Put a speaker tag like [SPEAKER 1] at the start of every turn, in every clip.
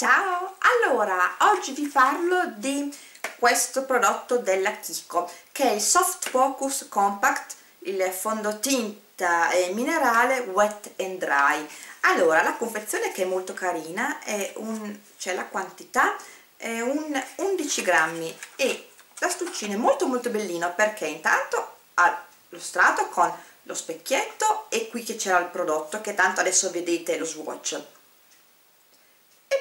[SPEAKER 1] Ciao! Allora, oggi vi parlo di questo prodotto della Kiko che è il Soft Focus Compact, il fondotinta minerale Wet and Dry. Allora, la confezione che è molto carina, c'è la quantità, è un 11 grammi e l'astuccino è molto molto bellino perché intanto ha lo strato con lo specchietto e qui che c'era il prodotto che tanto adesso vedete lo swatch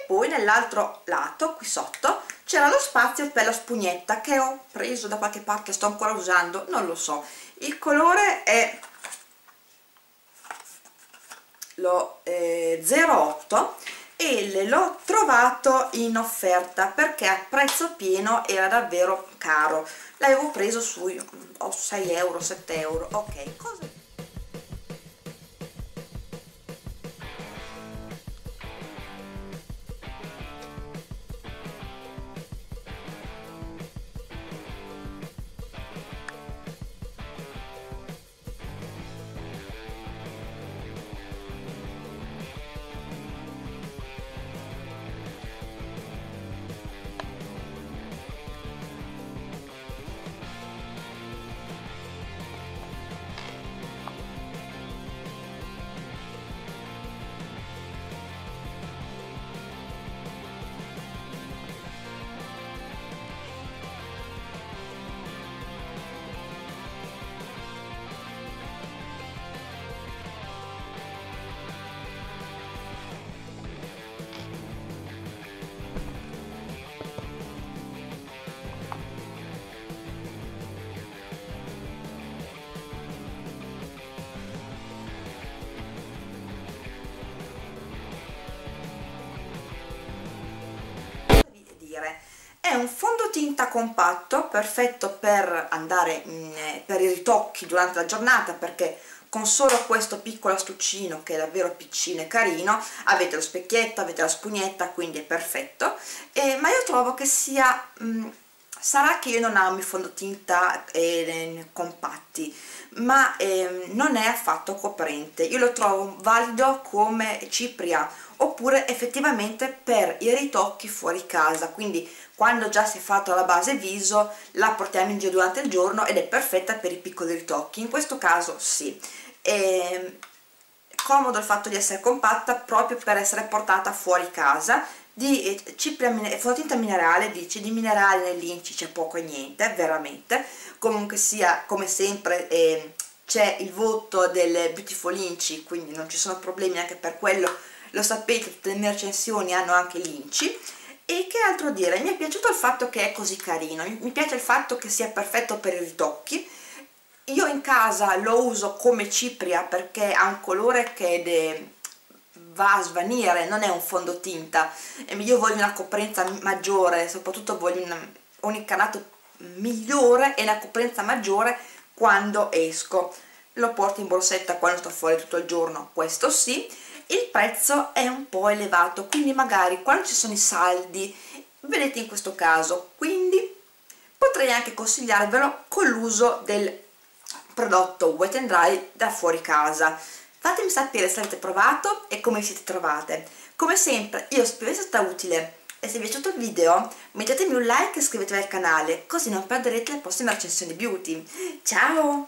[SPEAKER 1] poi nell'altro lato qui sotto c'era lo spazio per la spugnetta che ho preso da qualche parte sto ancora usando non lo so. Il colore è lo eh, 08 e l'ho trovato in offerta perché a prezzo pieno era davvero caro. L'avevo preso sui oh, 6 euro 7 euro ok cosa un fondotinta compatto perfetto per andare in, eh, per i ritocchi durante la giornata perché con solo questo piccolo astuccino che è davvero piccino e carino avete lo specchietto, avete la spugnetta quindi è perfetto. Eh, ma io trovo che sia mh, mm, sarà che io non amo i fondotinta eh, compatti ma eh, non è affatto coprente. Io lo trovo valido come cipria oppure effettivamente per i ritocchi fuori casa. Quindi quando già si è fatto la base viso la portiamo in giro durante il giorno ed è perfetta per i piccoli ritocchi. In questo caso sì. È comodo il fatto di essere compatta proprio per essere portata fuori casa di eh, cipria fondotinta minerale dice di minerale nell'inci c'è poco e niente veramente. Comunque sia come sempre eh, c'è il voto del Beautiful Inci quindi non ci sono problemi anche per quello lo sapete tutte le mie recensioni hanno anche l'Inci. E che altro dire, mi è piaciuto il fatto che è così carino mi piace il fatto che sia perfetto per i ritocchi. Io in casa lo uso come cipria perché ha un colore che de, va a svanire, non è un fondotinta. Io voglio una coprenza maggiore soprattutto voglio un, un incanato migliore e una coprenza maggiore quando esco. Lo porto in borsetta quando sto fuori tutto il giorno questo sì prezzo è un po' elevato quindi magari quando ci sono i saldi vedete in questo caso quindi potrei anche consigliarvelo con l'uso del prodotto wet and dry da fuori casa. Fatemi sapere se avete provato e come siete trovate. Come sempre io spero sia stata utile. E se vi è piaciuto il video mettetemi un like e iscrivetevi al canale così non perderete le prossime recensioni beauty. Ciao